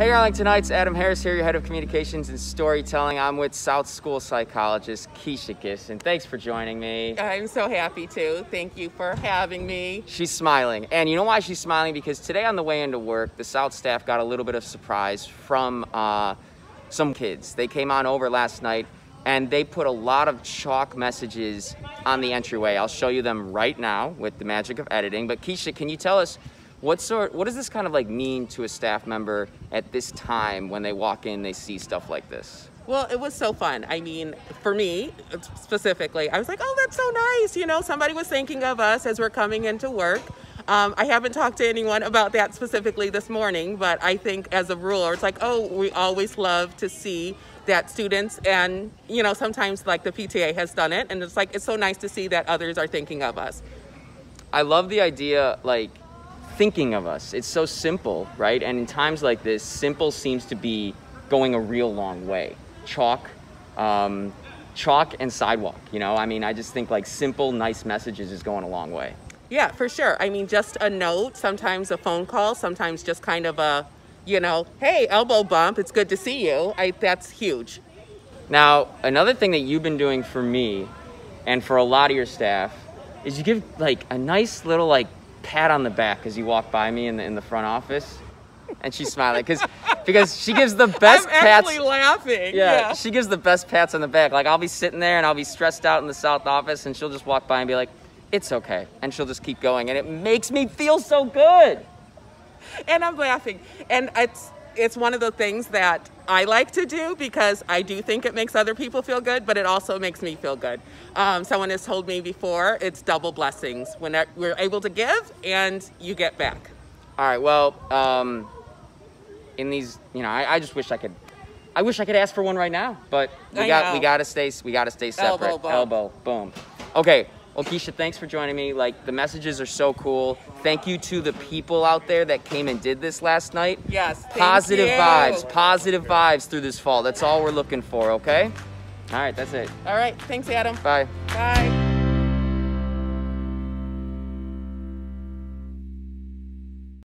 Hey Arlington Heights, Adam Harris here, your head of communications and storytelling. I'm with South School psychologist Keisha Giss, and thanks for joining me. I'm so happy to. Thank you for having me. She's smiling, and you know why she's smiling? Because today on the way into work, the South staff got a little bit of surprise from uh, some kids. They came on over last night, and they put a lot of chalk messages on the entryway. I'll show you them right now with the magic of editing. But Keisha, can you tell us what sort, what does this kind of like mean to a staff member at this time when they walk in, they see stuff like this? Well, it was so fun. I mean, for me specifically, I was like, oh, that's so nice. You know, somebody was thinking of us as we're coming into work. Um, I haven't talked to anyone about that specifically this morning, but I think as a rule, it's like, oh, we always love to see that students and, you know, sometimes like the PTA has done it. And it's like, it's so nice to see that others are thinking of us. I love the idea, like, thinking of us. It's so simple, right? And in times like this, simple seems to be going a real long way. Chalk, um, chalk and sidewalk, you know? I mean, I just think like simple, nice messages is going a long way. Yeah, for sure. I mean, just a note, sometimes a phone call, sometimes just kind of a, you know, hey, elbow bump, it's good to see you. I, that's huge. Now, another thing that you've been doing for me and for a lot of your staff is you give like a nice little like pat on the back as you walk by me in the in the front office, and she's smiling because because she gives the best I'm pats. actually laughing. Yeah, Yeah. she gives the best pats on the back. Like I'll be sitting there and I'll be stressed out in the south office, and she'll just walk by and be like, "It's okay," and she'll just keep going, and it makes me feel so good. and I'm laughing. And it's it's one of the things that I like to do because I do think it makes other people feel good, but it also makes me feel good. Um, someone has told me before, it's double blessings when we're able to give and you get back. All right, well, um, in these, you know, I, I just wish I could. I wish I could ask for one right now, but we I got know. we got to stay we got to stay separate. Elbow bump. Elbow, boom. Okay. Well, Keisha, thanks for joining me. Like the messages are so cool. Thank you to the people out there that came and did this last night. Yes, thank Positive you. vibes, positive vibes through this fall. That's all we're looking for. Okay. All right, that's it. All right, thanks, Adam. Bye. Bye.